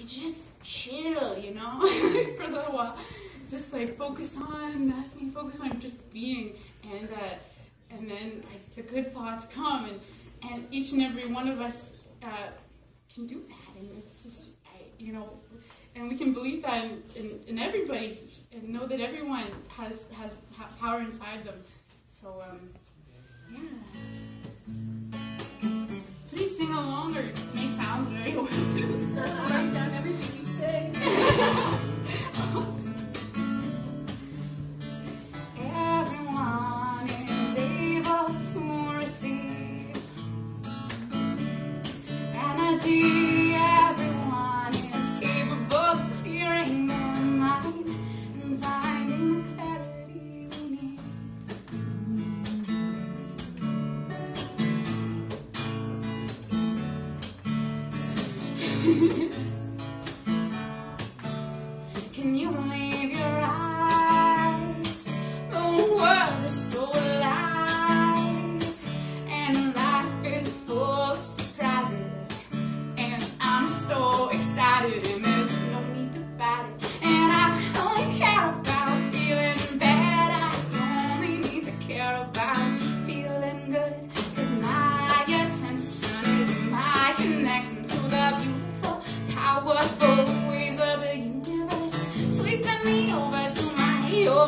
you just chill, you know, for a little while. Just like focus on nothing, focus on just being, and uh, and then like, the good thoughts come, and and each and every one of us uh, can do that, and it's just I, you know, and we can believe that in, in, in, everybody, and know that everyone has has power inside them. So um, フフフ。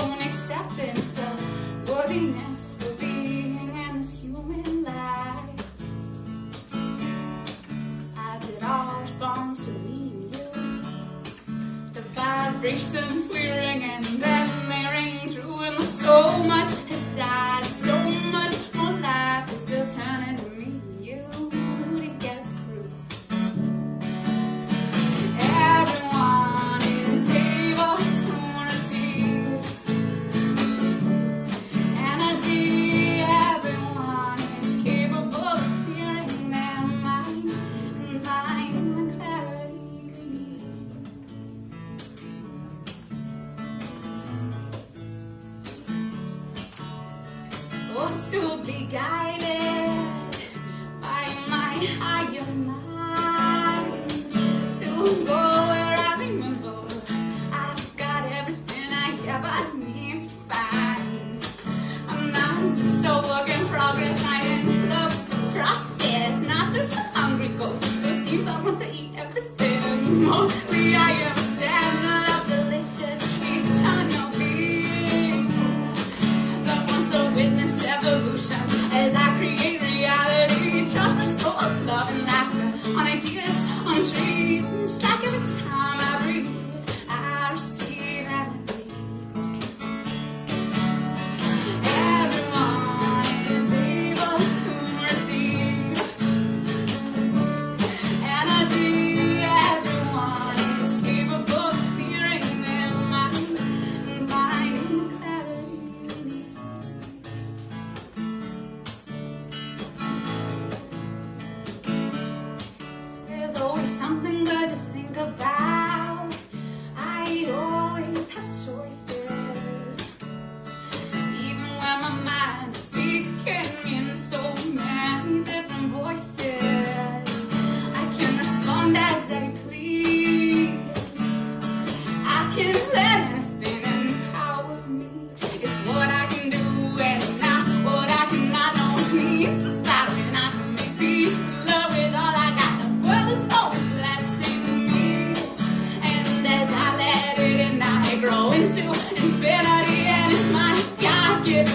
acceptance of worthiness for being in this human life. As it all responds to me and you, the vibrations we ring and then they ring true in the soul. My want to be guided by my higher mind to go where I remember I've got everything I ever need to find. I'm not just a work in progress, I didn't love the process, not just a hungry ghost It seems I want to eat everything. Mostly I am.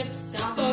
chips